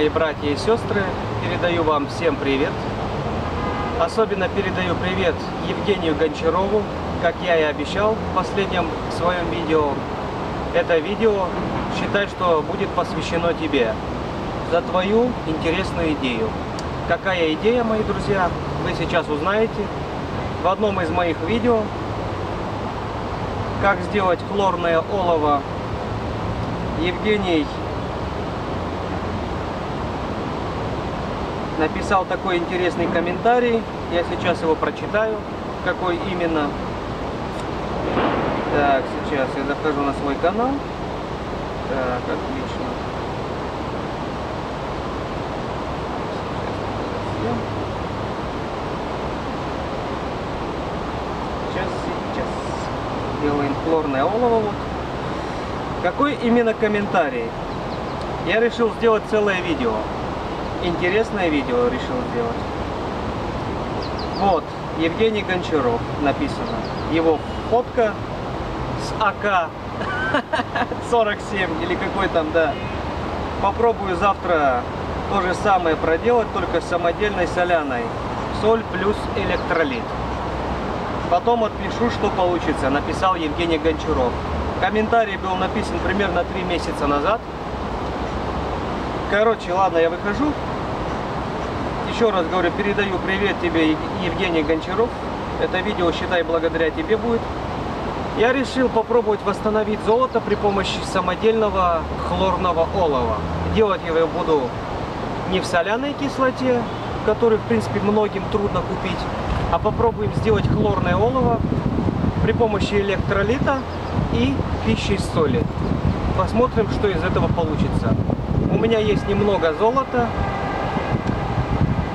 Мои братья и сестры. Передаю вам всем привет. Особенно передаю привет Евгению Гончарову, как я и обещал в последнем своем видео. Это видео, считай, что будет посвящено тебе за твою интересную идею. Какая идея, мои друзья, вы сейчас узнаете в одном из моих видео. Как сделать хлорное олово. Евгений написал такой интересный комментарий. Я сейчас его прочитаю, какой именно. Так, сейчас я захожу на свой канал. Так, отлично. Сейчас, сейчас. Делаем хлорное олово. Вот. Какой именно комментарий? Я решил сделать целое видео. Интересное видео решил сделать. Вот, Евгений Гончаров написано. Его фотка с АК-47 или какой там, да. Попробую завтра то же самое проделать, только с самодельной соляной. Соль плюс электролит. Потом отпишу, что получится, написал Евгений Гончаров. Комментарий был написан примерно три месяца назад. Короче, ладно, я выхожу. Еще раз говорю, передаю привет тебе, Евгений Гончаров. Это видео, считай, благодаря тебе будет. Я решил попробовать восстановить золото при помощи самодельного хлорного олова. Делать я его буду не в соляной кислоте, которую, в принципе, многим трудно купить, а попробуем сделать хлорное олово при помощи электролита и пищи соли. Посмотрим, что из этого получится. У меня есть немного золота.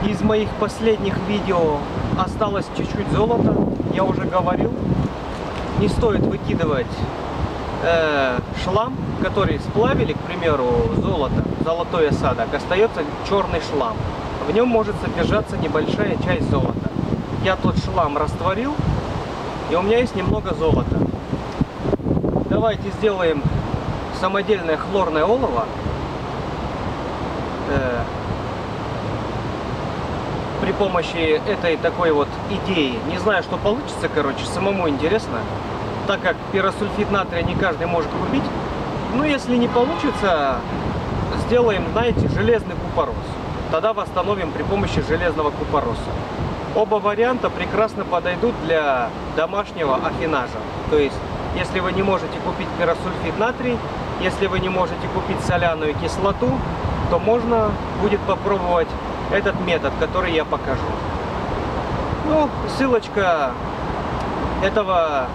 Из моих последних видео осталось чуть-чуть золота. Я уже говорил, не стоит выкидывать э, шлам, который сплавили, к примеру, золото, золотой осадок. Остается черный шлам. В нем может содержаться небольшая часть золота. Я тот шлам растворил, и у меня есть немного золота. Давайте сделаем самодельное хлорное олово. Э, помощи этой такой вот идеи. Не знаю, что получится, короче, самому интересно. Так как пиросульфид натрия не каждый может купить. Ну, если не получится, сделаем, знаете, железный купорос. Тогда восстановим при помощи железного купороса. Оба варианта прекрасно подойдут для домашнего афинажа. То есть, если вы не можете купить пиросульфид натрий, если вы не можете купить соляную кислоту, то можно будет попробовать этот метод, который я покажу. Ну, ссылочка этого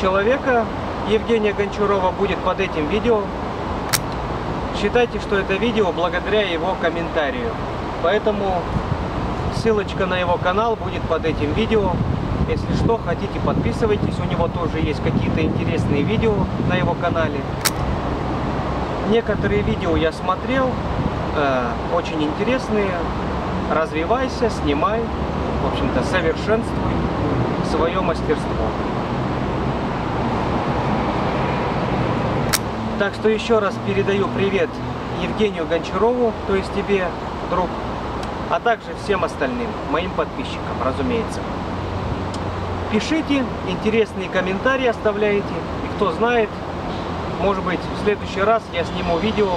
человека, Евгения Гончарова, будет под этим видео. Считайте, что это видео благодаря его комментарию. Поэтому ссылочка на его канал будет под этим видео. Если что, хотите, подписывайтесь. У него тоже есть какие-то интересные видео на его канале. Некоторые видео я смотрел, э, очень интересные. Развивайся, снимай, в общем-то, совершенствуй свое мастерство. Так что еще раз передаю привет Евгению Гончарову, то есть тебе, друг, а также всем остальным, моим подписчикам, разумеется. Пишите, интересные комментарии оставляйте, и кто знает, может быть, в следующий раз я сниму видео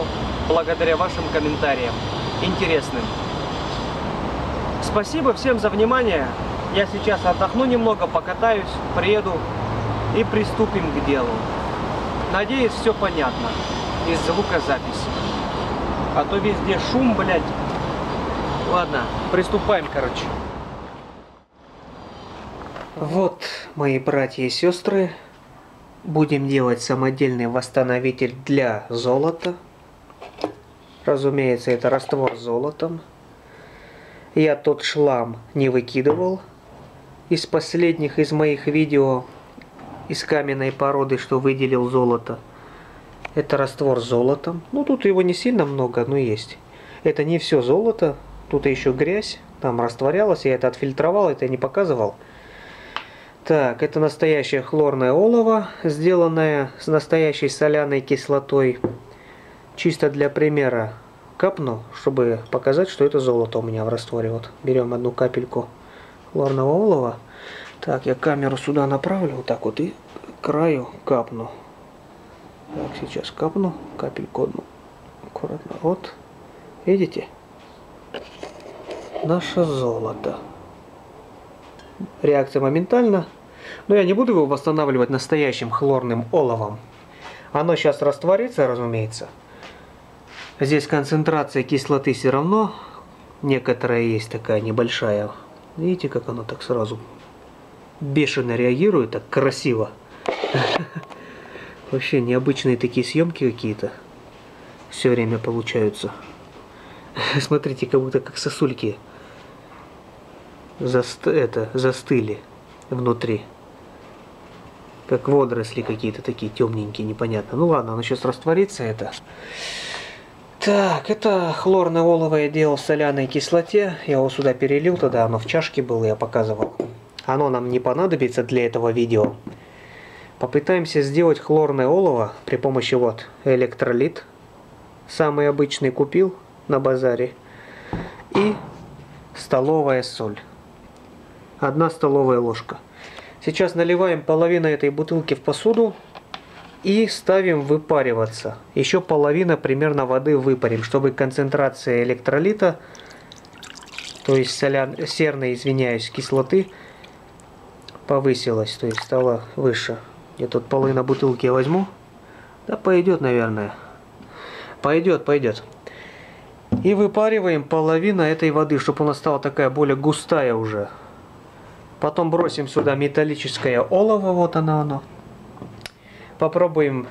благодаря вашим комментариям интересным. Спасибо всем за внимание. Я сейчас отдохну немного, покатаюсь, приеду и приступим к делу. Надеюсь, все понятно из звукозаписи. А то везде шум, блядь. Ладно, приступаем, короче. Вот, мои братья и сестры, будем делать самодельный восстановитель для золота. Разумеется, это раствор с золотом. Я тот шлам не выкидывал. Из последних из моих видео из каменной породы, что выделил золото. Это раствор с золотом. Ну, тут его не сильно много, но есть. Это не все золото. Тут еще грязь. Там растворялось. Я это отфильтровал, это не показывал. Так, это настоящее хлорное олово, сделанное с настоящей соляной кислотой. Чисто для примера, капну, чтобы показать, что это золото у меня в растворе. Вот берем одну капельку хлорного олова. Так, я камеру сюда направлю, вот так вот, и краю капну. Так, сейчас капну капельку одну. Аккуратно. Вот. Видите? Наше золото. Реакция моментально. Но я не буду его восстанавливать настоящим хлорным оловом. Оно сейчас растворится, разумеется. Здесь концентрация кислоты все равно некоторая есть такая небольшая. Видите, как оно так сразу бешено реагирует, так красиво. Вообще необычные такие съемки какие-то все время получаются. Смотрите, как будто как сосульки заст... это, застыли внутри. Как водоросли какие-то такие темненькие, непонятно. Ну ладно, оно сейчас растворится это. Так, это хлорное олово я делал в соляной кислоте. Я его сюда перелил, тогда оно в чашке было, я показывал. Оно нам не понадобится для этого видео. Попытаемся сделать хлорное олово при помощи вот электролит. Самый обычный купил на базаре. И столовая соль. Одна столовая ложка. Сейчас наливаем половину этой бутылки в посуду и ставим выпариваться. Еще половина примерно воды выпарим, чтобы концентрация электролита, то есть солян, серной, извиняюсь, кислоты, повысилась, то есть стала выше. Я тут половина бутылки возьму. Да пойдет, наверное. Пойдет, пойдет. И выпариваем половину этой воды, чтобы она стала такая более густая уже. Потом бросим сюда металлическое олово, вот оно оно. Попробуем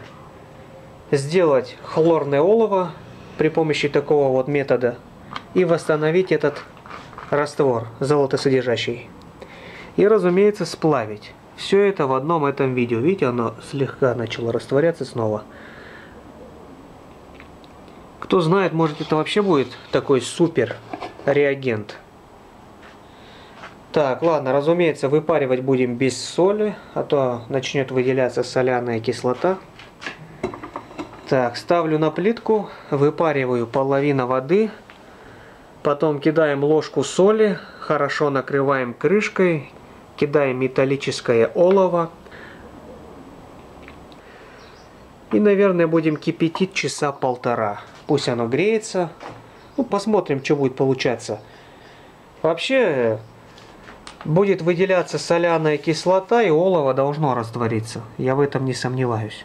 сделать хлорное олово при помощи такого вот метода и восстановить этот раствор золотосодержащий. И, разумеется, сплавить. Все это в одном этом видео. Видите, оно слегка начало растворяться снова. Кто знает, может это вообще будет такой супер реагент. Так, ладно, разумеется, выпаривать будем без соли, а то начнет выделяться соляная кислота. Так, ставлю на плитку, выпариваю половину воды, потом кидаем ложку соли, хорошо накрываем крышкой, кидаем металлическое олово. И, наверное, будем кипятить часа полтора. Пусть оно греется. Ну, посмотрим, что будет получаться. Вообще, будет выделяться соляная кислота, и олово должно раствориться. Я в этом не сомневаюсь.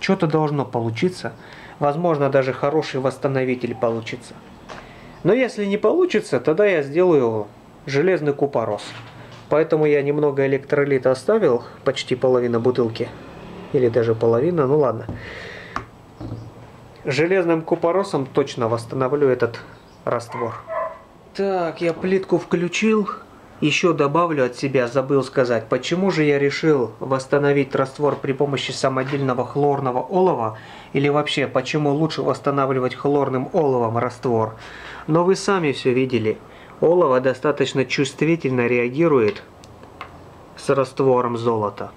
Что-то должно получиться. Возможно, даже хороший восстановитель получится. Но если не получится, тогда я сделаю железный купорос. Поэтому я немного электролита оставил, почти половина бутылки. Или даже половина, ну ладно. Железным купоросом точно восстановлю этот раствор. Так, я плитку включил. Еще добавлю от себя, забыл сказать, почему же я решил восстановить раствор при помощи самодельного хлорного олова, или вообще, почему лучше восстанавливать хлорным оловом раствор. Но вы сами все видели. Олово достаточно чувствительно реагирует с раствором золота.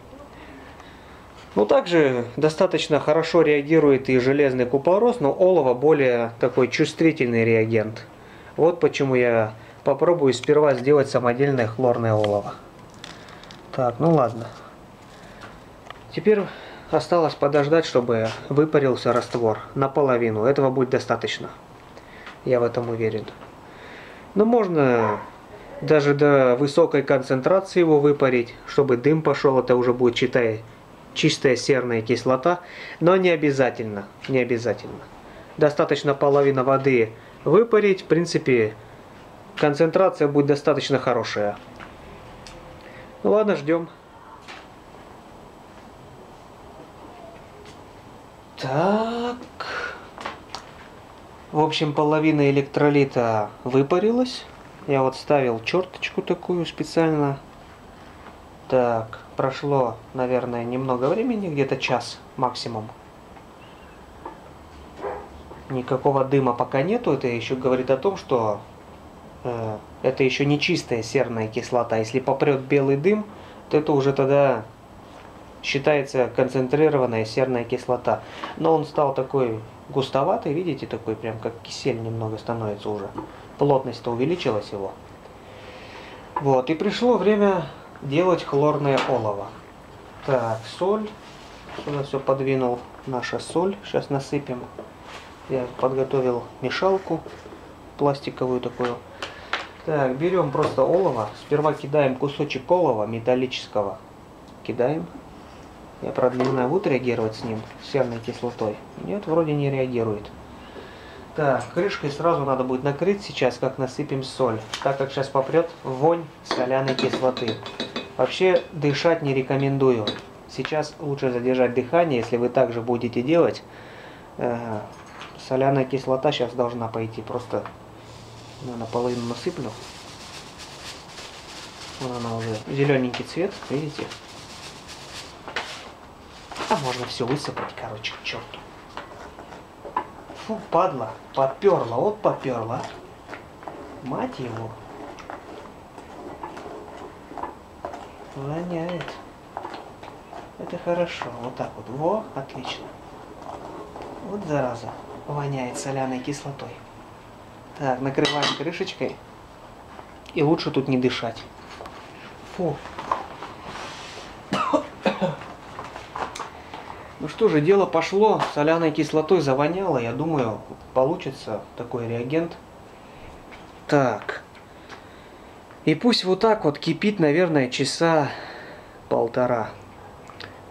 Ну, также достаточно хорошо реагирует и железный купорос, но олово более такой чувствительный реагент. Вот почему я попробую сперва сделать самодельное хлорное олово. Так, ну ладно. Теперь осталось подождать, чтобы выпарился раствор наполовину. Этого будет достаточно. Я в этом уверен. Но можно даже до высокой концентрации его выпарить, чтобы дым пошел, это уже будет, читай, чистая серная кислота, но не обязательно, не обязательно. Достаточно половина воды выпарить, в принципе, концентрация будет достаточно хорошая. Ну ладно, ждем. Так. В общем, половина электролита выпарилась. Я вот ставил черточку такую специально. Так, прошло, наверное, немного времени, где-то час максимум. Никакого дыма пока нету. Это еще говорит о том, что это еще не чистая серная кислота. Если попрет белый дым, то это уже тогда считается концентрированная серная кислота. Но он стал такой густоватый, видите, такой прям как кисель немного становится уже. Плотность-то увеличилась его. Вот, и пришло время делать хлорное олово. Так, соль. Сюда все подвинул. Наша соль. Сейчас насыпем. Я подготовил мешалку пластиковую такую. Так, берем просто олово. Сперва кидаем кусочек олова металлического. Кидаем. Я, правда, не знаю, будет реагировать с ним, серной кислотой. Нет, вроде не реагирует. Так, крышкой сразу надо будет накрыть сейчас, как насыпем соль, так как сейчас попрет вонь соляной кислоты. Вообще дышать не рекомендую. Сейчас лучше задержать дыхание, если вы также будете делать. Э, соляная кислота сейчас должна пойти, просто ну, наполовину насыплю. Вон она уже зелененький цвет, видите? А можно все высыпать, короче, к черту. Фу, падла, поперла, вот поперла. Мать его. Воняет. Это хорошо, вот так вот. Во, отлично. Вот зараза, воняет соляной кислотой. Так, накрываем крышечкой. И лучше тут не дышать. Фу. Ну что же, дело пошло, соляной кислотой завоняло, я думаю, получится такой реагент. Так. И пусть вот так вот кипит, наверное, часа полтора.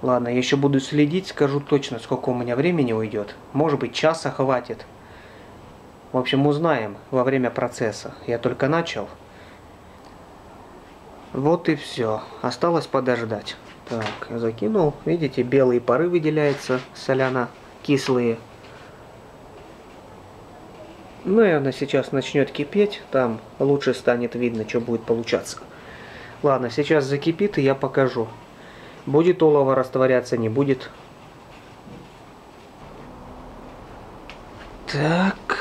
Ладно, я еще буду следить, скажу точно, сколько у меня времени уйдет. Может быть, часа хватит. В общем, узнаем во время процесса. Я только начал. Вот и все. Осталось подождать. Так, закинул. Видите, белые пары выделяются, соляно-кислые. Ну и она сейчас начнет кипеть, там лучше станет видно, что будет получаться. Ладно, сейчас закипит и я покажу. Будет олово растворяться, не будет. Так,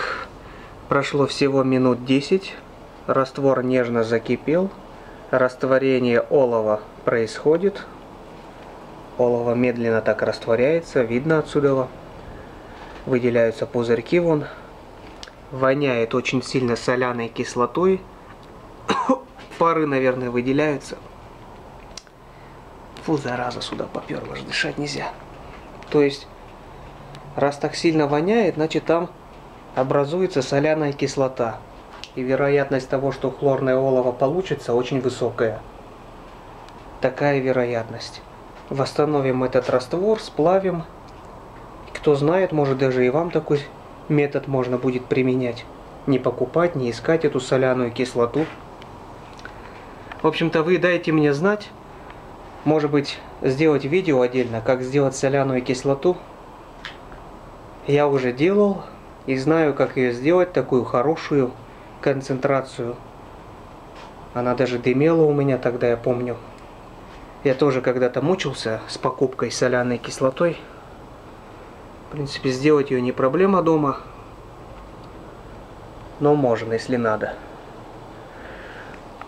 прошло всего минут 10. Раствор нежно закипел. Растворение олова происходит. Олово медленно так растворяется, видно отсюда. Выделяются пузырьки вон. Воняет очень сильно соляной кислотой. Пары, наверное, выделяются. Фу, зараза, сюда поперла, ж дышать нельзя. То есть, раз так сильно воняет, значит там образуется соляная кислота. И вероятность того, что хлорное олово получится, очень высокая. Такая вероятность. Восстановим этот раствор, сплавим. Кто знает, может даже и вам такой метод можно будет применять. Не покупать, не искать эту соляную кислоту. В общем-то, вы дайте мне знать. Может быть, сделать видео отдельно, как сделать соляную кислоту. Я уже делал и знаю, как ее сделать, такую хорошую концентрацию. Она даже дымела у меня тогда, я помню. Я тоже когда-то мучился с покупкой соляной кислотой. В принципе, сделать ее не проблема дома. Но можно, если надо.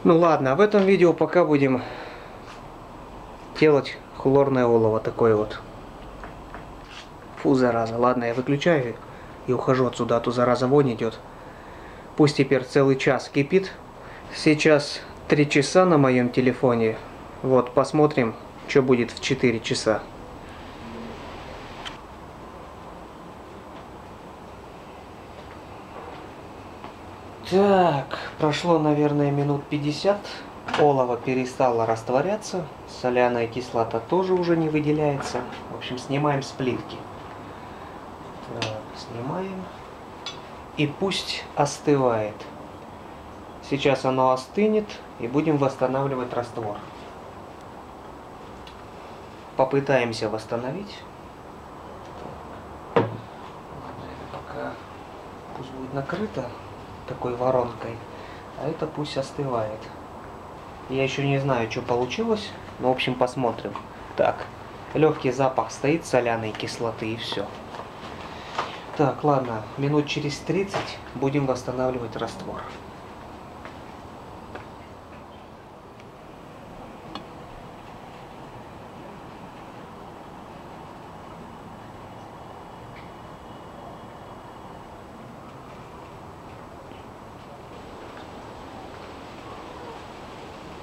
Ну ладно, в этом видео пока будем делать хлорное олово такое вот. Фу, зараза. Ладно, я выключаю и ухожу отсюда, а то зараза вонь идет. Пусть теперь целый час кипит. Сейчас 3 часа на моем телефоне. Вот, посмотрим, что будет в 4 часа. Так, прошло, наверное, минут 50. Олово перестало растворяться. Соляная кислота тоже уже не выделяется. В общем, снимаем с плитки. Так, снимаем. И пусть остывает. Сейчас оно остынет и будем восстанавливать раствор попытаемся восстановить. Пока пусть будет накрыто такой воронкой, а это пусть остывает. Я еще не знаю, что получилось, но в общем посмотрим. Так, легкий запах стоит соляной кислоты и все. Так, ладно, минут через 30 будем восстанавливать раствор.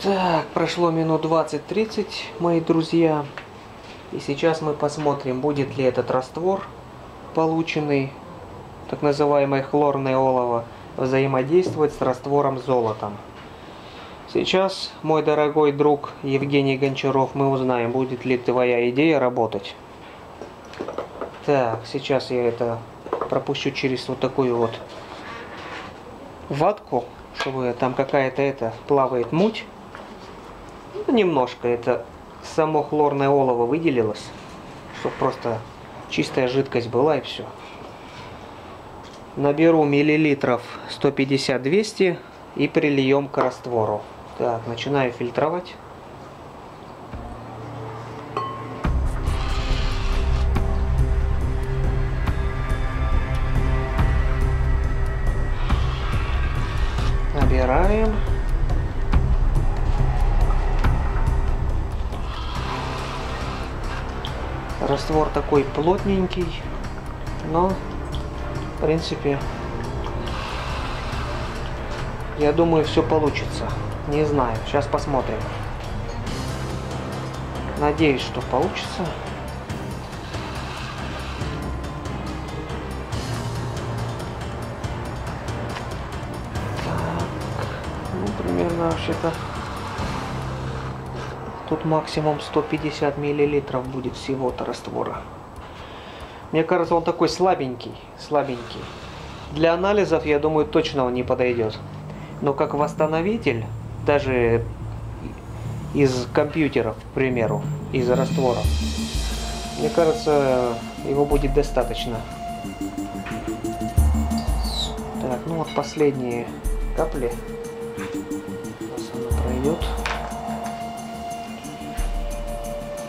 Так, прошло минут 20-30, мои друзья. И сейчас мы посмотрим, будет ли этот раствор полученный, так называемое хлорное олово, взаимодействовать с раствором золотом. Сейчас, мой дорогой друг Евгений Гончаров, мы узнаем, будет ли твоя идея работать. Так, сейчас я это пропущу через вот такую вот ватку, чтобы там какая-то это плавает муть. Ну, немножко это само хлорное олово выделилось, чтобы просто чистая жидкость была и все. Наберу миллилитров 150-200 и прильем к раствору. Так, начинаю фильтровать. Такой плотненький, но в принципе я думаю все получится. Не знаю, сейчас посмотрим. Надеюсь, что получится. Ну примерно вообще-то тут максимум 150 миллилитров будет всего-то раствора. Мне кажется, он такой слабенький, слабенький. Для анализов, я думаю, точно он не подойдет. Но как восстановитель даже из компьютеров, к примеру, из раствора. Мне кажется, его будет достаточно. Так, ну вот последние капли. Сейчас она пройдет.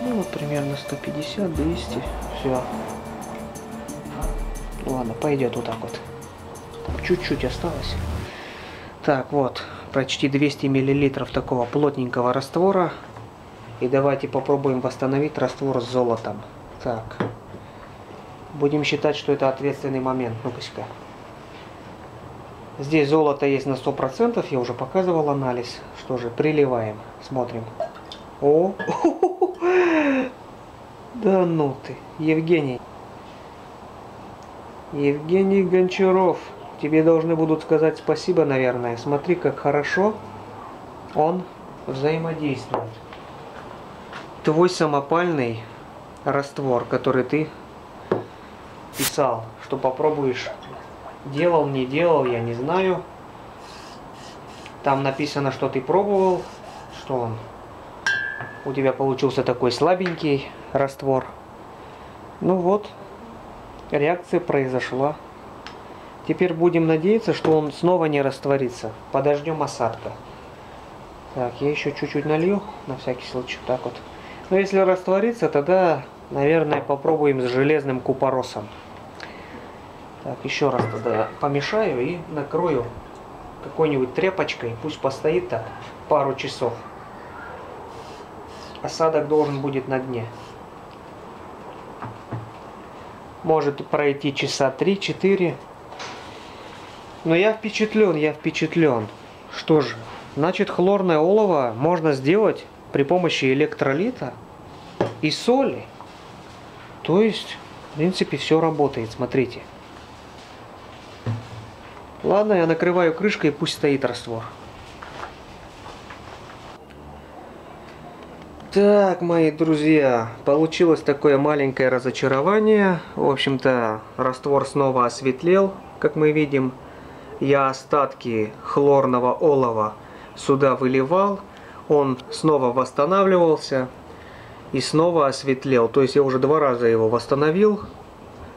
Ну вот примерно 150-200. Все. Ладно, пойдет вот так вот. Чуть-чуть осталось. Так, вот почти 200 мл такого плотненького раствора. И давайте попробуем восстановить раствор с золотом. Так. Будем считать, что это ответственный момент. Ну-ка. Здесь золото есть на 100%. Я уже показывал анализ. Что же, приливаем. Смотрим. О! Да ну ты, Евгений. Евгений Гончаров. Тебе должны будут сказать спасибо, наверное. Смотри, как хорошо он взаимодействует. Твой самопальный раствор, который ты писал, что попробуешь. Делал, не делал, я не знаю. Там написано, что ты пробовал, что он у тебя получился такой слабенький раствор. Ну вот, реакция произошла. Теперь будем надеяться, что он снова не растворится. Подождем осадка. Так, я еще чуть-чуть налью, на всякий случай, так вот. Но если растворится, тогда, наверное, попробуем с железным купоросом. Так, еще раз тогда помешаю и накрою какой-нибудь тряпочкой. Пусть постоит так пару часов. Осадок должен будет на дне. Может пройти часа 3-4. Но я впечатлен, я впечатлен. Что же, значит хлорное олово можно сделать при помощи электролита и соли. То есть, в принципе, все работает, смотрите. Ладно, я накрываю крышкой, пусть стоит раствор. Так, мои друзья, получилось такое маленькое разочарование. В общем-то, раствор снова осветлел, как мы видим я остатки хлорного олова сюда выливал, он снова восстанавливался и снова осветлел. То есть я уже два раза его восстановил.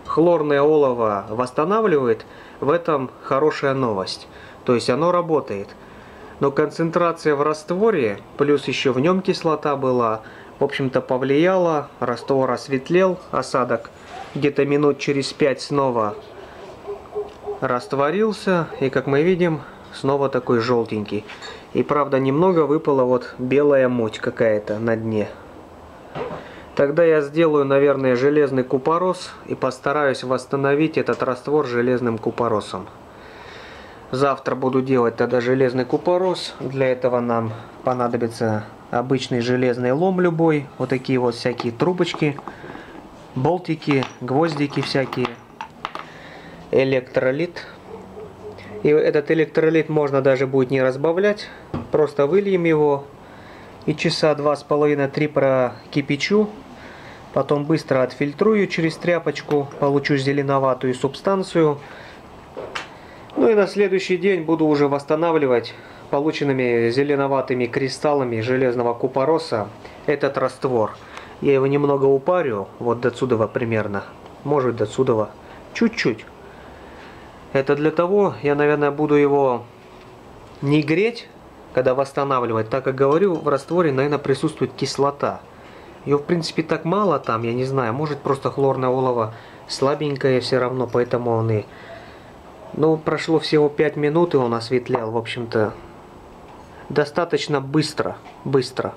Хлорное олово восстанавливает, в этом хорошая новость. То есть оно работает. Но концентрация в растворе, плюс еще в нем кислота была, в общем-то повлияла, раствор осветлел, осадок где-то минут через пять снова растворился, и как мы видим, снова такой желтенький. И правда немного выпала вот белая муть какая-то на дне. Тогда я сделаю, наверное, железный купорос и постараюсь восстановить этот раствор железным купоросом. Завтра буду делать тогда железный купорос. Для этого нам понадобится обычный железный лом любой. Вот такие вот всякие трубочки, болтики, гвоздики всякие. Электролит. И этот электролит можно даже будет не разбавлять. Просто выльем его и часа два с половиной-три прокипячу. Потом быстро отфильтрую через тряпочку, получу зеленоватую субстанцию. Ну и на следующий день буду уже восстанавливать полученными зеленоватыми кристаллами железного купороса этот раствор. Я его немного упарю, вот до сюда примерно, может до сюда, чуть-чуть. Это для того, я, наверное, буду его не греть, когда восстанавливать, так как говорю, в растворе, наверное, присутствует кислота. Ее, в принципе, так мало там, я не знаю, может просто хлорное олово слабенькое все равно, поэтому он и... Ну, прошло всего 5 минут, и он осветлял, в общем-то, достаточно быстро, быстро.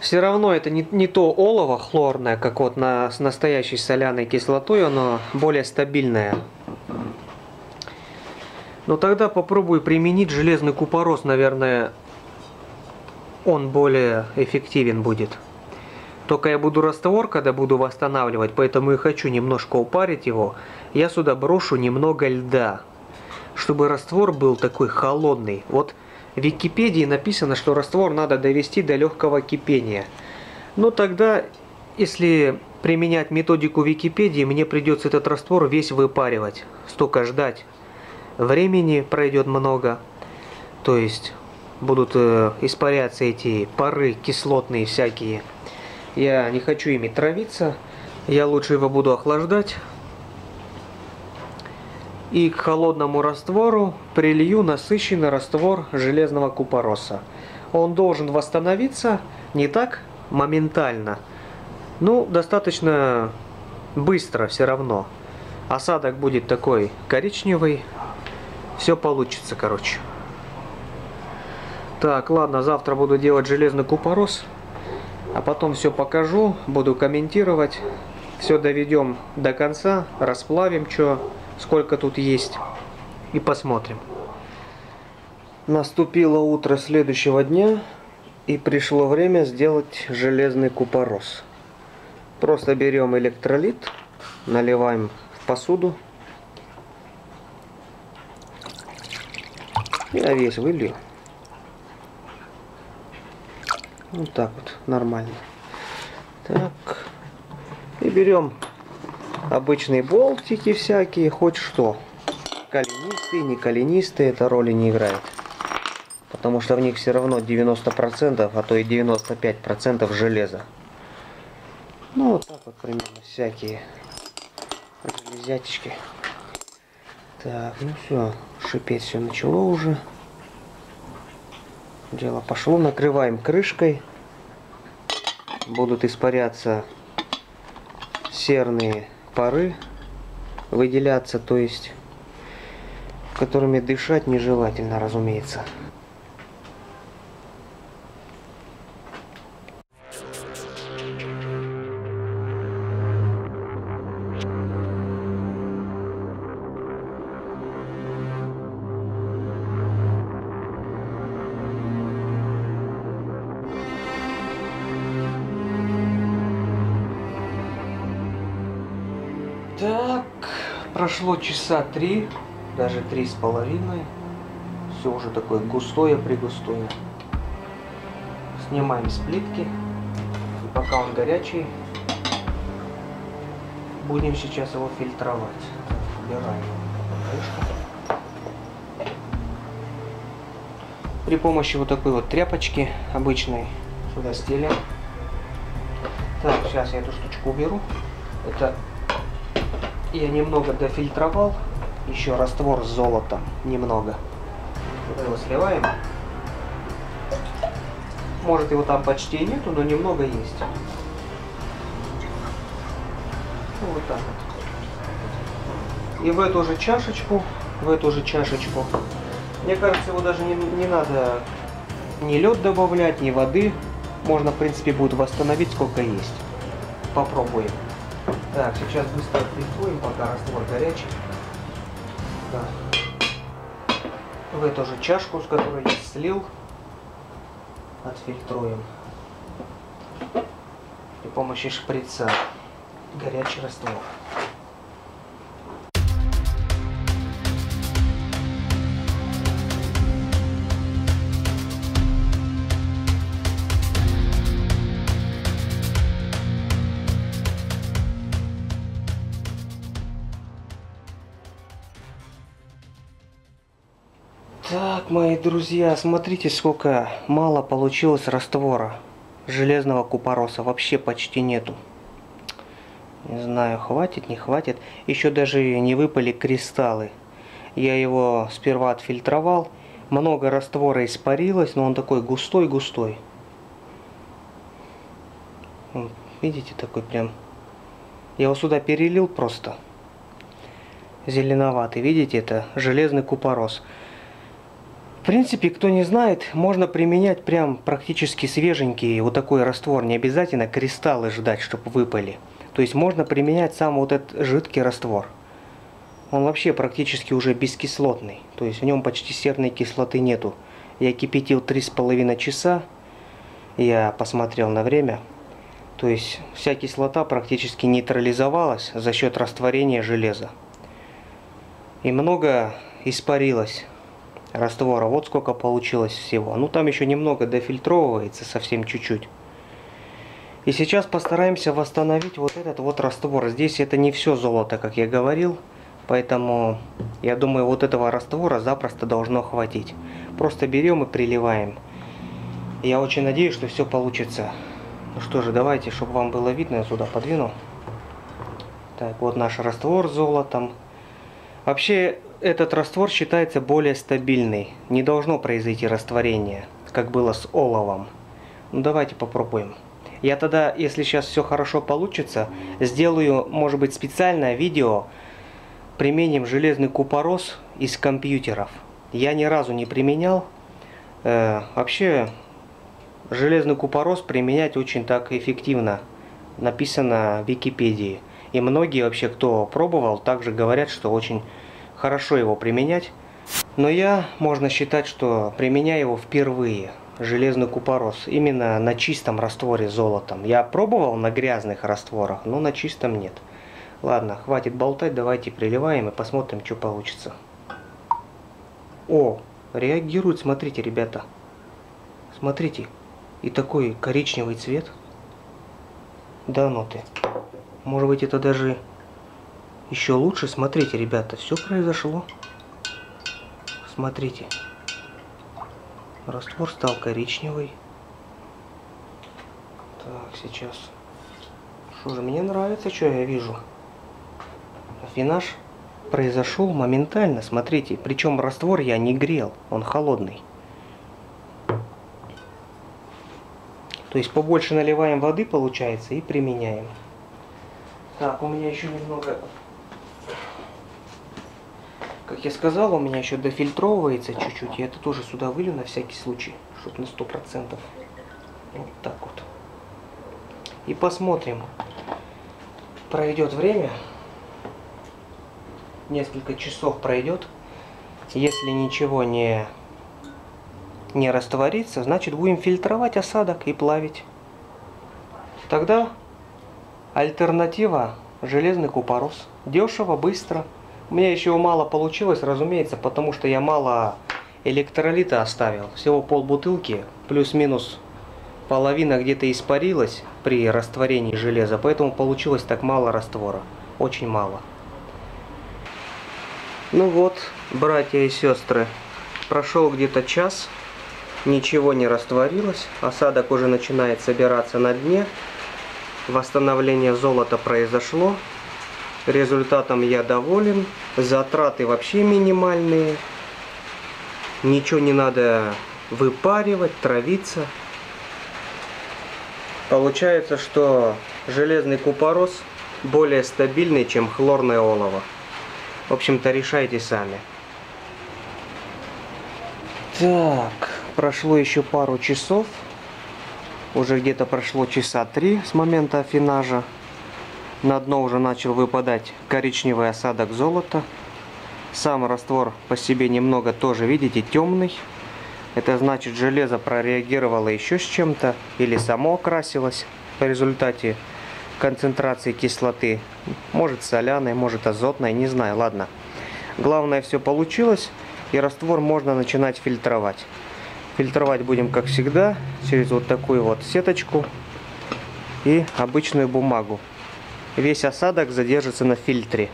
Все равно это не, не то олово хлорное, как вот на, с настоящей соляной кислотой, оно более стабильное. Но тогда попробую применить железный купорос, наверное, он более эффективен будет. Только я буду раствор, когда буду восстанавливать, поэтому и хочу немножко упарить его. Я сюда брошу немного льда, чтобы раствор был такой холодный. Вот в Википедии написано, что раствор надо довести до легкого кипения. Но тогда, если применять методику Википедии, мне придется этот раствор весь выпаривать. Столько ждать времени пройдет много, то есть будут э, испаряться эти пары кислотные всякие. Я не хочу ими травиться, я лучше его буду охлаждать. И к холодному раствору прилью насыщенный раствор железного купороса. Он должен восстановиться не так моментально, ну достаточно быстро все равно. Осадок будет такой коричневый, все получится, короче. Так, ладно, завтра буду делать железный купорос. А потом все покажу, буду комментировать. Все доведем до конца, расплавим, что, сколько тут есть. И посмотрим. Наступило утро следующего дня. И пришло время сделать железный купорос. Просто берем электролит, наливаем в посуду. Я весь вылью. Вот так вот, нормально. Так. И берем обычные болтики всякие, хоть что. Коленистые, не коленистые, это роли не играет. Потому что в них все равно 90%, а то и 95% железа. Ну вот так вот примерно всякие железятички. Так, ну все, шипеть все начало уже. Дело пошло. Накрываем крышкой. Будут испаряться серные пары, выделяться, то есть, которыми дышать нежелательно, разумеется. Так, прошло часа три, даже три с половиной. Все уже такое густое, пригустое. Снимаем с плитки. И пока он горячий, будем сейчас его фильтровать. Убираем крышку. При помощи вот такой вот тряпочки обычной сюда стелим. Так, сейчас я эту штучку уберу. Это я немного дофильтровал. Еще раствор с золотом. Немного. Вот его сливаем. Может его там почти нету, но немного есть. Ну, вот так вот. И в эту же чашечку, в эту же чашечку, мне кажется, его даже не, не надо ни лед добавлять, ни воды. Можно, в принципе, будет восстановить сколько есть. Попробуем. Так, сейчас быстро фильтруем, пока раствор горячий. Да. В эту же чашку, с которой я слил, отфильтруем. При помощи шприца горячий раствор. Мои друзья, смотрите, сколько мало получилось раствора железного купороса. Вообще почти нету. Не знаю, хватит, не хватит. Еще даже не выпали кристаллы. Я его сперва отфильтровал. Много раствора испарилось, но он такой густой-густой. Видите, такой прям... Я его сюда перелил просто. Зеленоватый. Видите, это железный купорос. Принципе, кто не знает, можно применять прям практически свеженький вот такой раствор. Не обязательно кристаллы ждать, чтобы выпали. То есть можно применять сам вот этот жидкий раствор. Он вообще практически уже бескислотный. То есть в нем почти серной кислоты нету. Я кипятил 3,5 часа. Я посмотрел на время. То есть вся кислота практически нейтрализовалась за счет растворения железа. И много испарилось раствора. Вот сколько получилось всего. Ну там еще немного дофильтровывается, совсем чуть-чуть. И сейчас постараемся восстановить вот этот вот раствор. Здесь это не все золото, как я говорил. Поэтому, я думаю, вот этого раствора запросто должно хватить. Просто берем и приливаем. Я очень надеюсь, что все получится. Ну что же, давайте, чтобы вам было видно, я сюда подвину. Так, вот наш раствор с золотом. Вообще, этот раствор считается более стабильный. Не должно произойти растворение, как было с оловом. Ну давайте попробуем. Я тогда, если сейчас все хорошо получится, сделаю, может быть, специальное видео. Применим железный купорос из компьютеров. Я ни разу не применял. Э, вообще, железный купорос применять очень так эффективно. Написано в Википедии. И многие вообще, кто пробовал, также говорят, что очень хорошо его применять. Но я, можно считать, что применяю его впервые. Железный купорос. Именно на чистом растворе золотом. Я пробовал на грязных растворах, но на чистом нет. Ладно, хватит болтать, давайте приливаем и посмотрим, что получится. О, реагирует, смотрите, ребята. Смотрите, и такой коричневый цвет. Да ну ты. Может быть это даже еще лучше. Смотрите, ребята, все произошло. Смотрите. Раствор стал коричневый. Так, сейчас. Что же, мне нравится, что я вижу. Афинаж произошел моментально, смотрите. Причем раствор я не грел, он холодный. То есть побольше наливаем воды, получается, и применяем. Так, у меня еще немного как я сказал, у меня еще дофильтровывается чуть-чуть. Я это тоже сюда вылью на всякий случай, чтобы на сто процентов. Вот так вот. И посмотрим. Пройдет время. Несколько часов пройдет. Если ничего не, не растворится, значит будем фильтровать осадок и плавить. Тогда альтернатива железный купорос. Дешево, быстро. У меня еще мало получилось, разумеется, потому что я мало электролита оставил. Всего пол бутылки, плюс-минус половина где-то испарилась при растворении железа, поэтому получилось так мало раствора. Очень мало. Ну вот, братья и сестры, прошел где-то час, ничего не растворилось, осадок уже начинает собираться на дне, восстановление золота произошло, Результатом я доволен. Затраты вообще минимальные. Ничего не надо выпаривать, травиться. Получается, что железный купорос более стабильный, чем хлорное олово. В общем-то, решайте сами. Так, прошло еще пару часов. Уже где-то прошло часа три с момента афинажа. На дно уже начал выпадать коричневый осадок золота. Сам раствор по себе немного тоже, видите, темный. Это значит, железо прореагировало еще с чем-то или само окрасилось в результате концентрации кислоты. Может соляной, может азотной, не знаю, ладно. Главное, все получилось, и раствор можно начинать фильтровать. Фильтровать будем, как всегда, через вот такую вот сеточку и обычную бумагу. Весь осадок задержится на фильтре.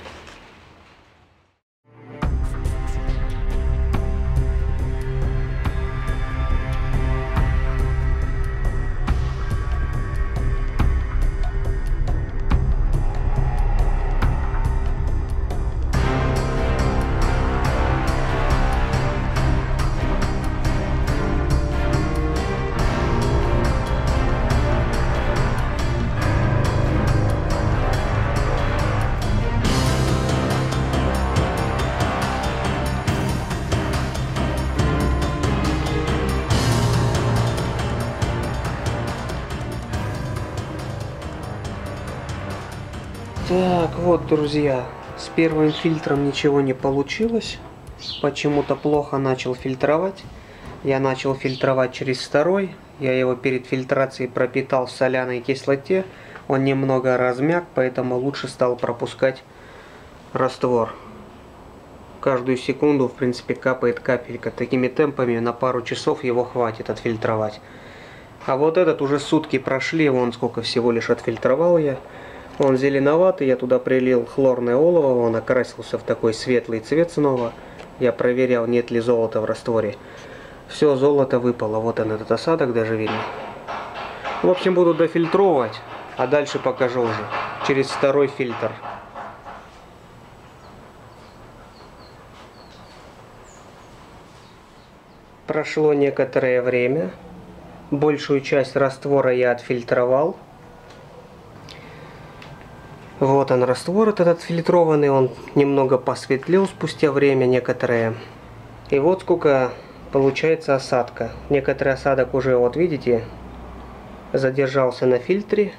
Вот, друзья, с первым фильтром ничего не получилось. Почему-то плохо начал фильтровать. Я начал фильтровать через второй. Я его перед фильтрацией пропитал в соляной кислоте. Он немного размяк, поэтому лучше стал пропускать раствор. Каждую секунду, в принципе, капает капелька. Такими темпами на пару часов его хватит отфильтровать. А вот этот уже сутки прошли, вон сколько всего лишь отфильтровал я. Он зеленоватый, я туда прилил хлорное олово, он окрасился в такой светлый цвет снова. Я проверял, нет ли золота в растворе. Все, золото выпало, вот он этот осадок даже видно. В общем, буду дофильтровать, а дальше покажу уже, через второй фильтр. Прошло некоторое время, большую часть раствора я отфильтровал. Вот он раствор этот фильтрованный, он немного посветлел спустя время некоторое. И вот сколько получается осадка. Некоторый осадок уже, вот видите, задержался на фильтре,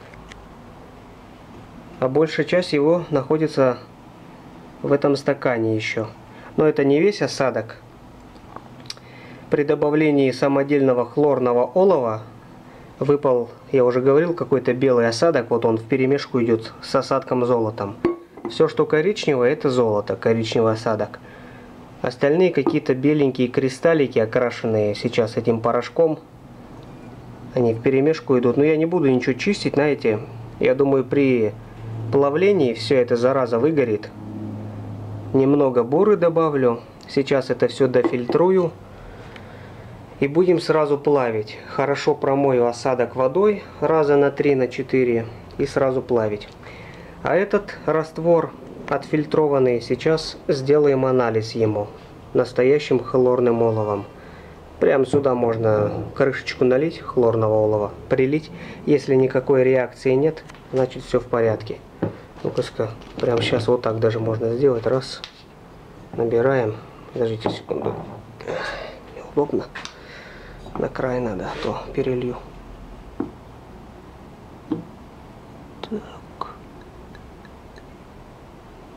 а большая часть его находится в этом стакане еще. Но это не весь осадок. При добавлении самодельного хлорного олова выпал, я уже говорил, какой-то белый осадок, вот он в перемешку идет с осадком золотом. Все, что коричневое, это золото, коричневый осадок. Остальные какие-то беленькие кристаллики, окрашенные сейчас этим порошком, они в перемешку идут. Но я не буду ничего чистить, знаете, я думаю, при плавлении все это зараза выгорит. Немного буры добавлю, сейчас это все дофильтрую. И будем сразу плавить. Хорошо промою осадок водой раза на 3 на 4 и сразу плавить. А этот раствор отфильтрованный сейчас сделаем анализ ему настоящим хлорным оловом. Прям сюда можно крышечку налить хлорного олова, прилить. Если никакой реакции нет, значит все в порядке. Ну-ка, прям сейчас вот так даже можно сделать. Раз. Набираем. Подождите секунду. Неудобно на край надо, а то перелью. Так.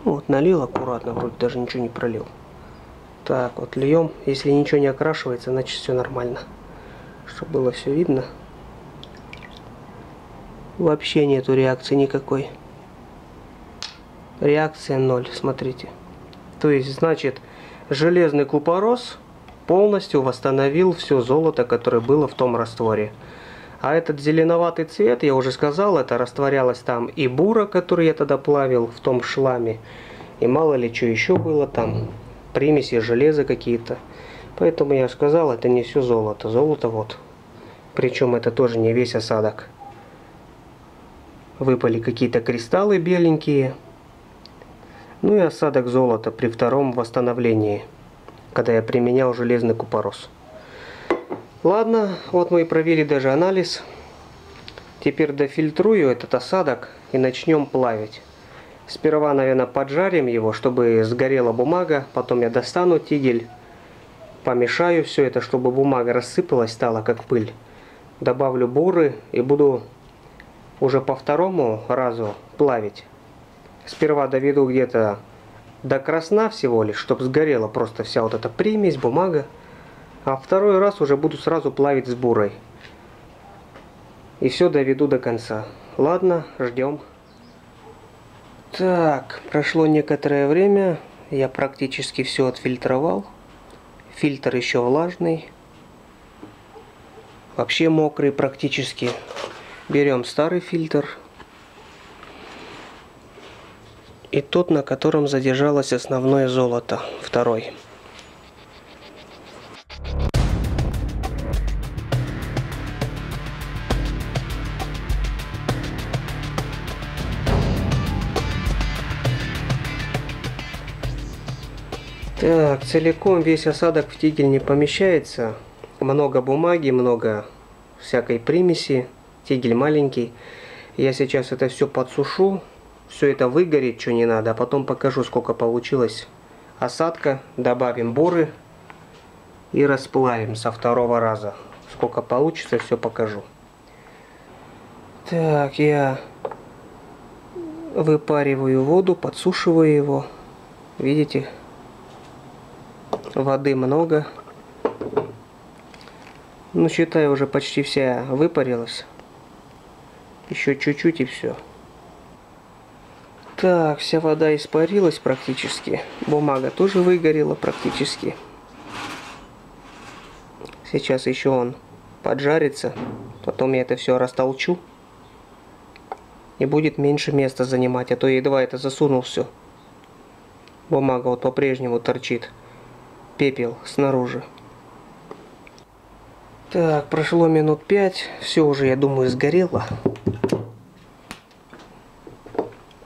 Вот, налил аккуратно, вроде даже ничего не пролил. Так, вот льем. Если ничего не окрашивается, значит все нормально. Чтобы было все видно. Вообще нету реакции никакой. Реакция ноль, смотрите. То есть, значит, железный купорос полностью восстановил все золото, которое было в том растворе. А этот зеленоватый цвет, я уже сказал, это растворялось там и бура, который я тогда плавил в том шламе, и мало ли что еще было там, примеси железа какие-то. Поэтому я сказал, это не все золото. Золото вот. Причем это тоже не весь осадок. Выпали какие-то кристаллы беленькие. Ну и осадок золота при втором восстановлении когда я применял железный купорос. Ладно, вот мы и провели даже анализ. Теперь дофильтрую этот осадок и начнем плавить. Сперва, наверное, поджарим его, чтобы сгорела бумага. Потом я достану тигель, помешаю все это, чтобы бумага рассыпалась, стала как пыль. Добавлю буры и буду уже по второму разу плавить. Сперва доведу где-то до красна всего лишь, чтобы сгорела просто вся вот эта примесь, бумага. А второй раз уже буду сразу плавить с бурой. И все доведу до конца. Ладно, ждем. Так, прошло некоторое время. Я практически все отфильтровал. Фильтр еще влажный. Вообще мокрый практически. Берем старый фильтр. И тот, на котором задержалось основное золото. Второй. Так, целиком весь осадок в тигель не помещается. Много бумаги, много всякой примеси. Тигель маленький. Я сейчас это все подсушу. Все это выгорит, что не надо. А потом покажу, сколько получилось осадка. Добавим буры. И расплавим со второго раза. Сколько получится, все покажу. Так, я выпариваю воду, подсушиваю его. Видите? Воды много. Ну, считай, уже почти вся выпарилась. Еще чуть-чуть и все. Так, вся вода испарилась практически. Бумага тоже выгорела практически. Сейчас еще он поджарится. Потом я это все растолчу. И будет меньше места занимать. А то едва это засунул все. Бумага вот по-прежнему торчит пепел снаружи. Так, прошло минут пять. Все уже, я думаю, сгорело.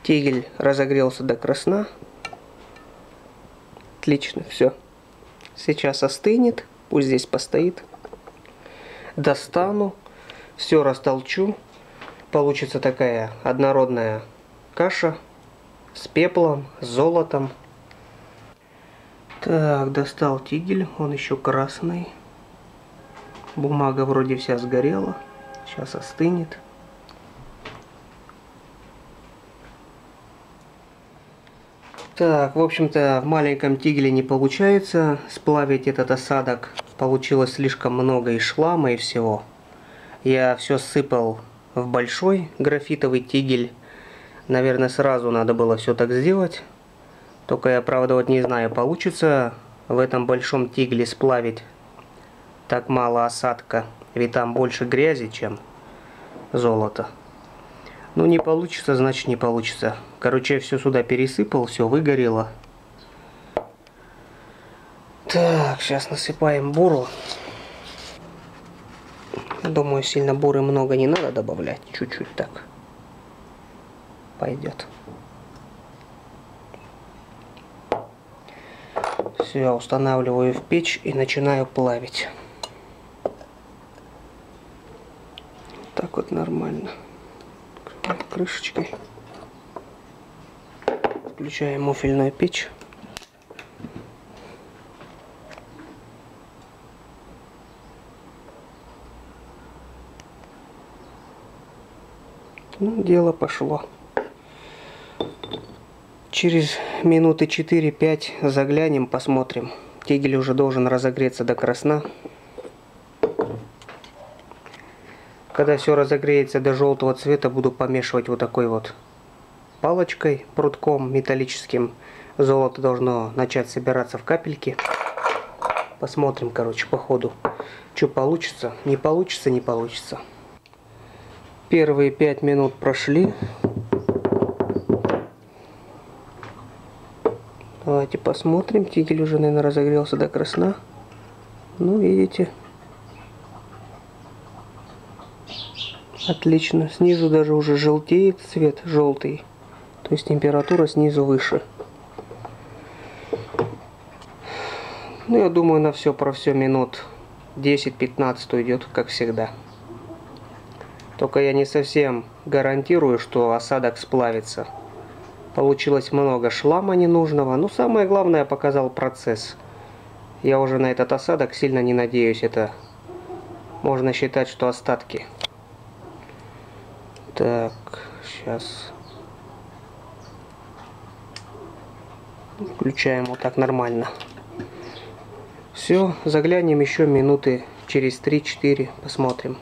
Тигель разогрелся до красна. Отлично, все. Сейчас остынет. Пусть здесь постоит. Достану. Все растолчу. Получится такая однородная каша с пеплом, с золотом. Так, достал тигель, он еще красный. Бумага вроде вся сгорела. Сейчас остынет. Так, в общем-то, в маленьком тигеле не получается сплавить этот осадок. Получилось слишком много и шлама, и всего. Я все сыпал в большой графитовый тигель. Наверное, сразу надо было все так сделать. Только я, правда, вот не знаю, получится в этом большом тигле сплавить так мало осадка. Ведь там больше грязи, чем золото. Ну, не получится, значит не получится. Короче, я все сюда пересыпал, все выгорело. Так, сейчас насыпаем буру. Думаю, сильно буры много не надо добавлять. Чуть-чуть так. Пойдет. Все, устанавливаю в печь и начинаю плавить. Так вот нормально. Крышечкой. Включаем муфельную печь. Ну, дело пошло. Через минуты 4-5 заглянем, посмотрим. Тигель уже должен разогреться до красна. Когда все разогреется до желтого цвета, буду помешивать вот такой вот палочкой, прутком металлическим. Золото должно начать собираться в капельки. Посмотрим, короче, по ходу, что получится. Не получится, не получится. Первые пять минут прошли. Давайте посмотрим. Тигель уже, наверное, разогрелся до красна. Ну, видите. Отлично. Снизу даже уже желтеет цвет, желтый. То есть температура снизу выше. Ну, я думаю, на все про все минут 10-15 уйдет, как всегда. Только я не совсем гарантирую, что осадок сплавится. Получилось много шлама ненужного. Но самое главное, показал процесс. Я уже на этот осадок сильно не надеюсь. Это можно считать, что остатки. Так, сейчас. Включаем вот так нормально. Все, заглянем еще минуты через 3-4, посмотрим.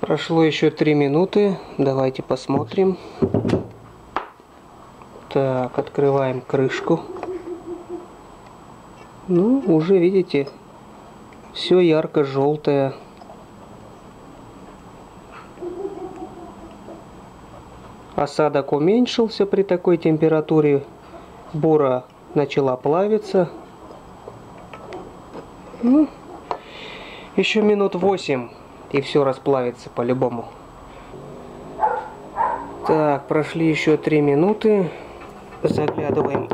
Прошло еще 3 минуты, давайте посмотрим. Так, открываем крышку. Ну, уже видите, все ярко-желтое. Осадок уменьшился при такой температуре. Бура начала плавиться. Ну, еще минут 8 и все расплавится по-любому. Так, прошли еще 3 минуты. Заглядываем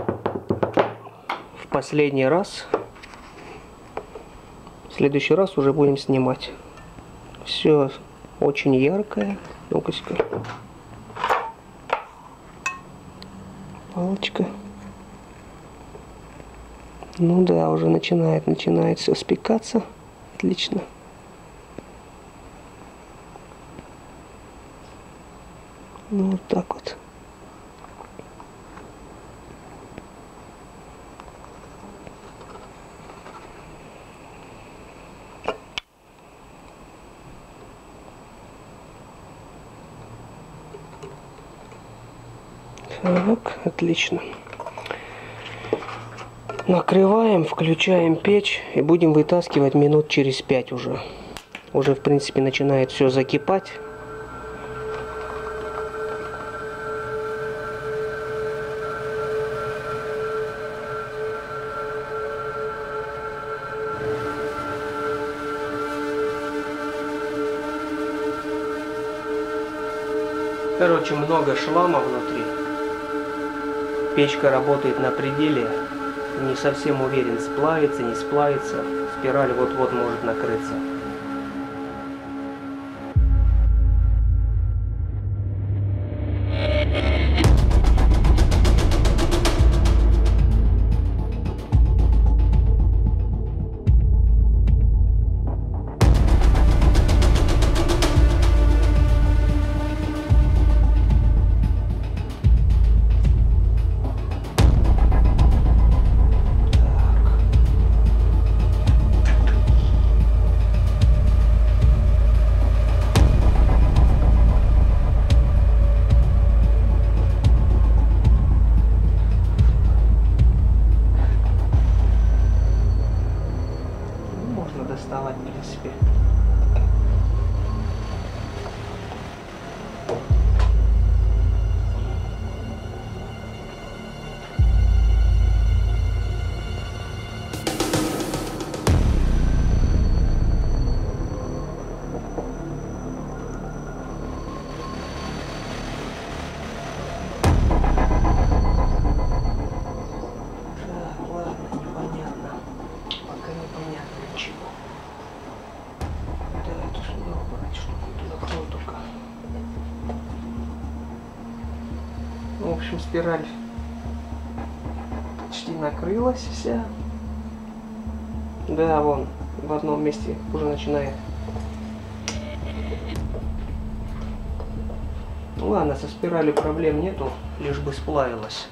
в последний раз. В следующий раз уже будем снимать. Все очень яркое. Ну-ка, палочка. Ну да, уже начинает, начинает все спекаться. Отлично. Ну вот так вот. Так, отлично. Накрываем, включаем печь и будем вытаскивать минут через 5 уже. Уже, в принципе, начинает все закипать. Короче, много шлама внутри. Печка работает на пределе. Не совсем уверен, сплавится, не сплавится. Спираль вот-вот может накрыться. Спираль почти накрылась вся. Да, вон, в одном месте уже начинает. Ну ладно, со спиралью проблем нету, лишь бы сплавилась.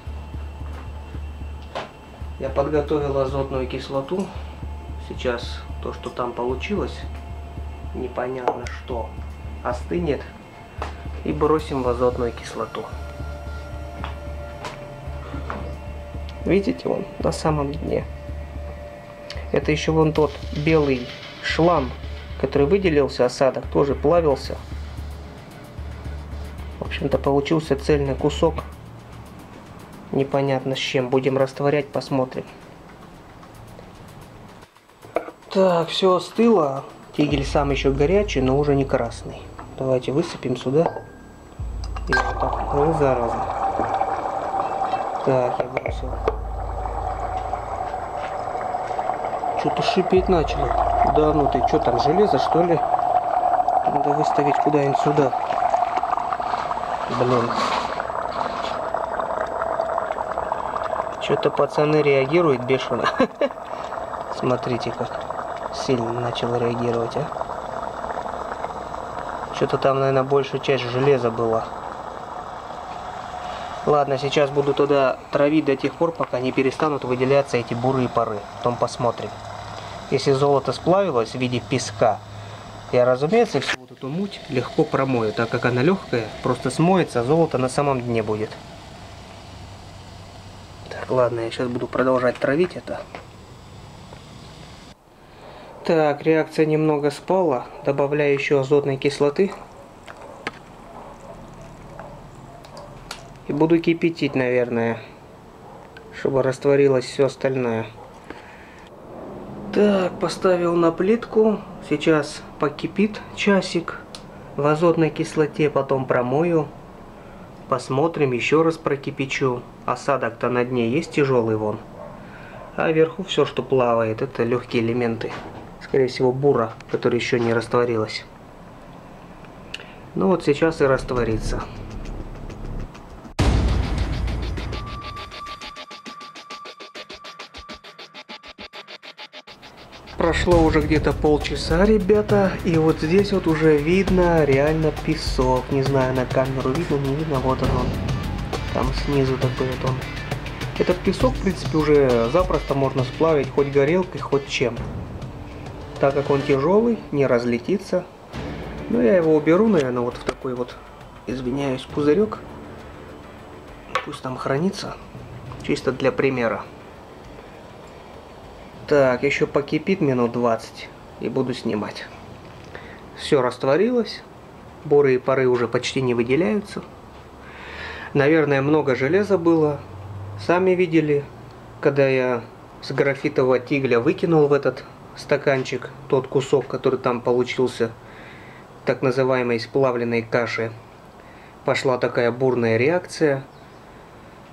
Я подготовил азотную кислоту. Сейчас то, что там получилось, непонятно что, остынет и бросим в азотную кислоту. Видите, он на самом дне. Это еще вон тот белый шлам, который выделился, осадок, тоже плавился. В общем-то, получился цельный кусок. Непонятно с чем. Будем растворять, посмотрим. Так, все остыло. Тигель сам еще горячий, но уже не красный. Давайте высыпем сюда. И вот так. Ну, зараза. Так, я бросил. Что-то шипеть начало. Да ну ты, что там, железо что ли? Надо выставить куда-нибудь сюда. Блин. Что-то пацаны реагируют бешено. Смотрите, как сильно начал реагировать, а. Что-то там, наверное, большая часть железа была. Ладно, сейчас буду туда травить до тех пор, пока не перестанут выделяться эти бурые пары. Потом посмотрим. Если золото сплавилось в виде песка, я, разумеется, всю вот эту муть легко промою, так как она легкая, просто смоется, а золото на самом дне будет. Так, ладно, я сейчас буду продолжать травить это. Так, реакция немного спала. Добавляю еще азотной кислоты. И буду кипятить, наверное, чтобы растворилось все остальное. Так, поставил на плитку. Сейчас покипит часик в азотной кислоте, потом промою. Посмотрим, еще раз прокипячу. Осадок-то на дне есть тяжелый вон. А вверху все, что плавает, это легкие элементы. Скорее всего, бура, которая еще не растворилась. Ну вот сейчас и растворится. Прошло уже где-то полчаса, ребята, и вот здесь вот уже видно реально песок. Не знаю, на камеру видно, не видно, вот он, он. Там снизу такой вот он. Этот песок, в принципе, уже запросто можно сплавить хоть горелкой, хоть чем. Так как он тяжелый, не разлетится. Но я его уберу, наверное, вот в такой вот, извиняюсь, пузырек. Пусть там хранится, чисто для примера. Так, еще покипит минут 20 и буду снимать. Все растворилось. Бурые пары уже почти не выделяются. Наверное, много железа было. Сами видели, когда я с графитового тигля выкинул в этот стаканчик тот кусок, который там получился, так называемой сплавленной каши. Пошла такая бурная реакция –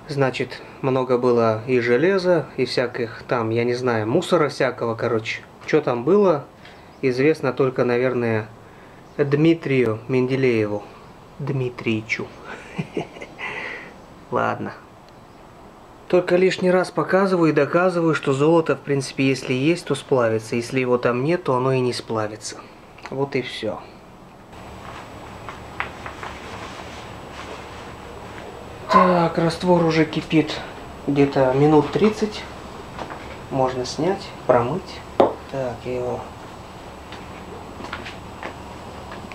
Значит, много было и железа, и всяких там, я не знаю, мусора всякого, короче. Что там было, известно только, наверное, Дмитрию Менделееву. Дмитриичу. Ладно. Только лишний раз показываю и доказываю, что золото, в принципе, если есть, то сплавится. Если его там нет, то оно и не сплавится. Вот и все. Так, раствор уже кипит где-то минут 30. Можно снять, промыть. Так, я его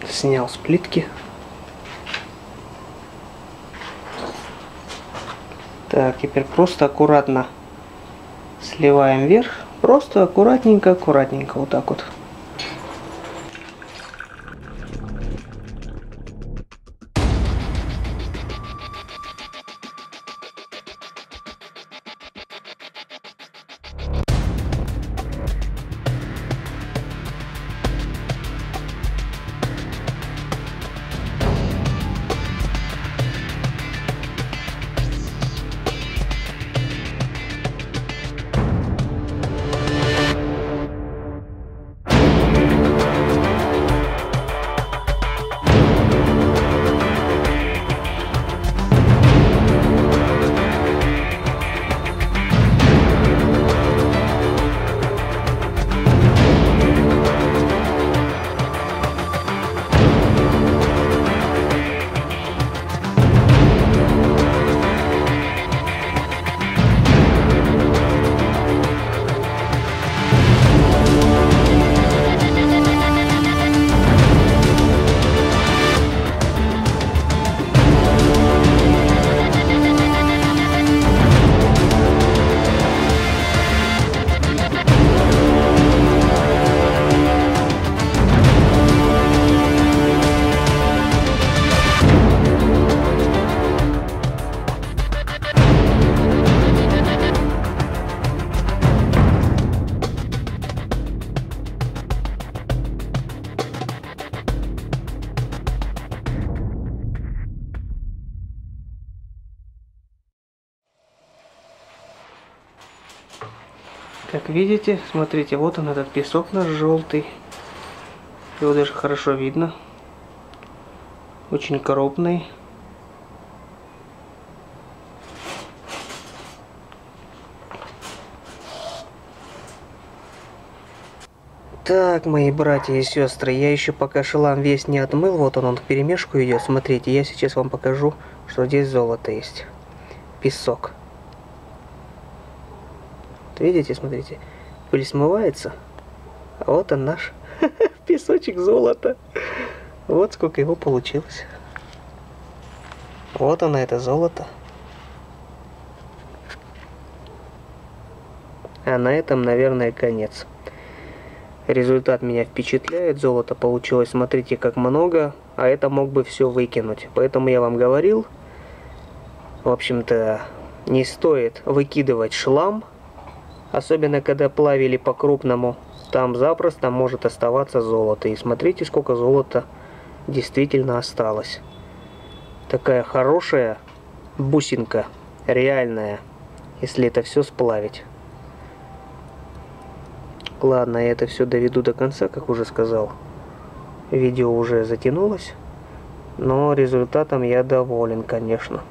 снял с плитки. Так, теперь просто аккуратно сливаем вверх. Просто аккуратненько, аккуратненько, вот так вот. Видите, смотрите, вот он этот песок наш желтый. Его даже хорошо видно. Очень крупный. Так, мои братья и сестры, я еще пока шелам весь не отмыл, вот он, он в перемешку идет. Смотрите, я сейчас вам покажу, что здесь золото есть. песок. Видите, смотрите, пыль смывается. А вот он наш песочек золота. Вот сколько его получилось. Вот оно, это золото. А на этом, наверное, конец. Результат меня впечатляет. Золото получилось, смотрите, как много. А это мог бы все выкинуть. Поэтому я вам говорил, в общем-то, не стоит выкидывать шлам. Особенно, когда плавили по-крупному. Там запросто может оставаться золото. И смотрите, сколько золота действительно осталось. Такая хорошая бусинка, реальная, если это все сплавить. Ладно, я это все доведу до конца, как уже сказал. Видео уже затянулось, но результатом я доволен, конечно.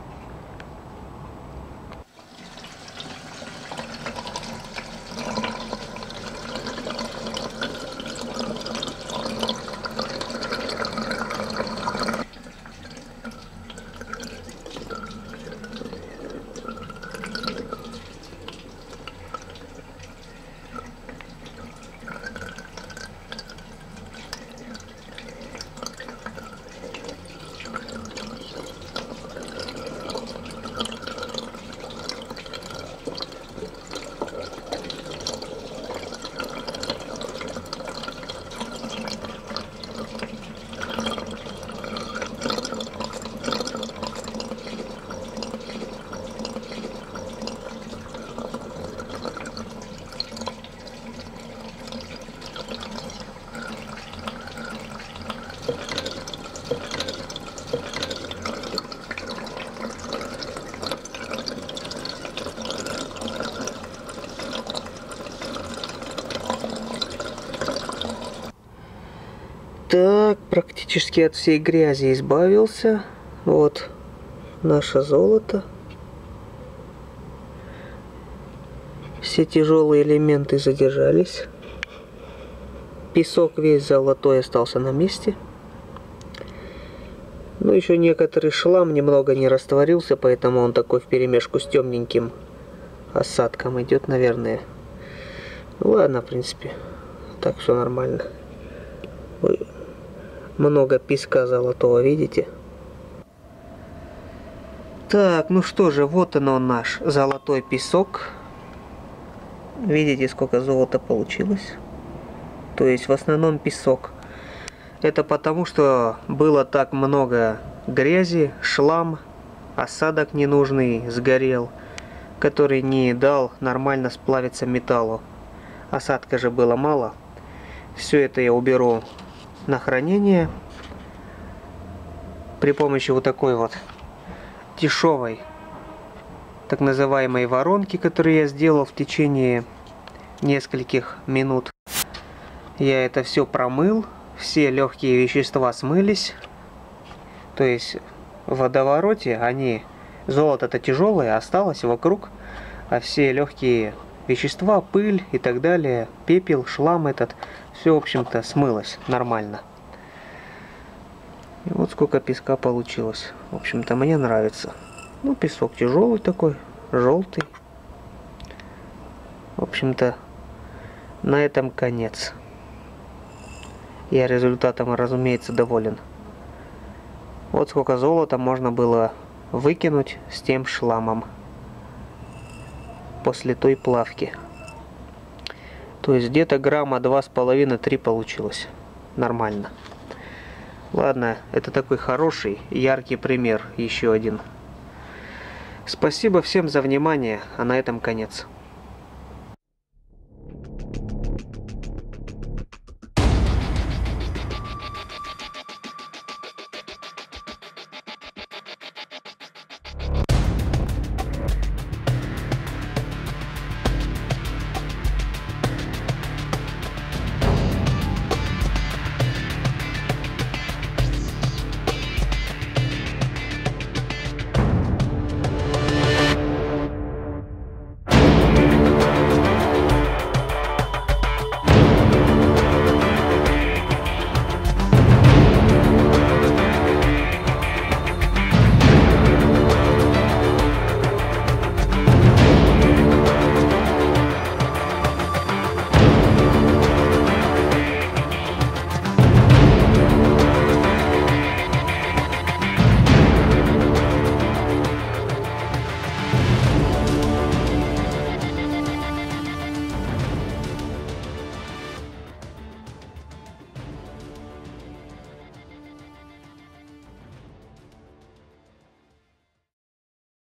Так, практически от всей грязи избавился. Вот наше золото. Все тяжелые элементы задержались. Песок весь золотой остался на месте. Ну, еще некоторый шлам немного не растворился, поэтому он такой в перемешку с темненьким осадком идет, наверное. Ну, ладно, в принципе, так все нормально. Ой, много песка золотого, видите? Так, ну что же, вот оно наш золотой песок. Видите, сколько золота получилось? То есть в основном песок. Это потому, что было так много грязи, шлам, осадок ненужный сгорел, который не дал нормально сплавиться металлу. Осадка же было мало. Все это я уберу на хранение при помощи вот такой вот дешевой так называемой воронки, которую я сделал в течение нескольких минут. Я это все промыл, все легкие вещества смылись. То есть в водовороте они, золото-то тяжелое, осталось вокруг, а все легкие вещества, пыль и так далее, пепел, шлам этот, все, в общем-то, смылось нормально. И вот сколько песка получилось. В общем-то, мне нравится. Ну, песок тяжелый такой, желтый. В общем-то, на этом конец. Я результатом, разумеется, доволен. Вот сколько золота можно было выкинуть с тем шламом после той плавки. То есть где-то грамма два с половиной три получилось. Нормально. Ладно, это такой хороший, яркий пример, еще один. Спасибо всем за внимание, а на этом конец.